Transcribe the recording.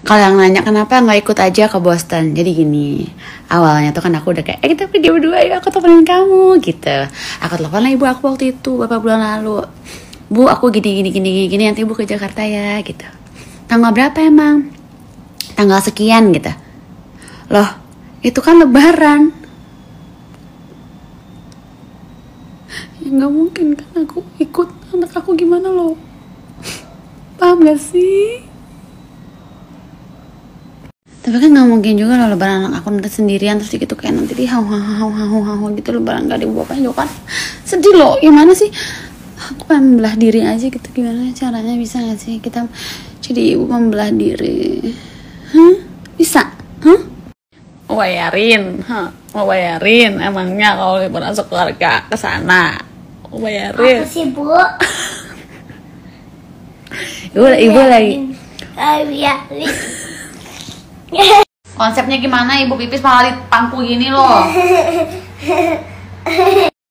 kalau yang nanya kenapa nggak ikut aja ke Boston? Jadi gini awalnya tuh kan aku udah kayak eh kita pergi berdua ya aku temenin kamu gitu. Aku telepon lah ibu aku waktu itu beberapa bulan lalu. Bu aku gini gini gini gini, gini nanti ibu ke Jakarta ya gitu. Tanggal berapa emang? Tanggal sekian gitu. Loh itu kan lebaran. Ya nggak mungkin kan aku ikut anak aku gimana loh? Paham gak sih tapi kan nggak mungkin juga loh lebaran anak aku nanti sendirian terus gitu kayak nanti dia hau hau hau hau hau gitu lebaran gak dibawa kan juga kan sedih loh gimana sih aku pengen membelah diri aja gitu gimana caranya bisa gak sih kita jadi ibu membelah diri Hah? bisa Hah? mau bayarin Hah? mau bayarin emangnya kalau liburan sekeluarga ke sana bayarin Apa sih bu? ibu ibu lagi Ah, iya. Konsepnya gimana ibu pipis? Malah di pangku gini loh